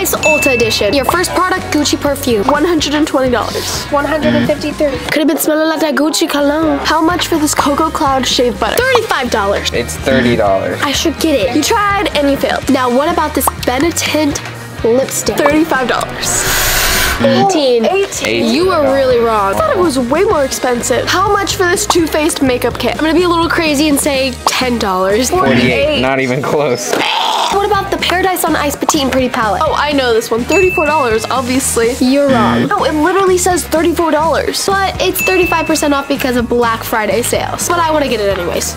Ice Ulta Edition. Your first product, Gucci perfume. $120. 153. Could have been smelling like that Gucci cologne. How much for this Cocoa Cloud shave butter? $35. It's $30. I should get it. You tried and you failed. Now what about this Benetint lipstick? $35. 18. 18. You were really wrong. I thought it was way more expensive. How much for this Too Faced makeup kit? I'm gonna be a little crazy and say $10. 48. Not even close. What about the Paradise on Ice Petite Pretty Palette? Oh, I know this one. $34, obviously. You're wrong. No, it literally says $34. But it's 35% off because of Black Friday sales. But I wanna get it anyways.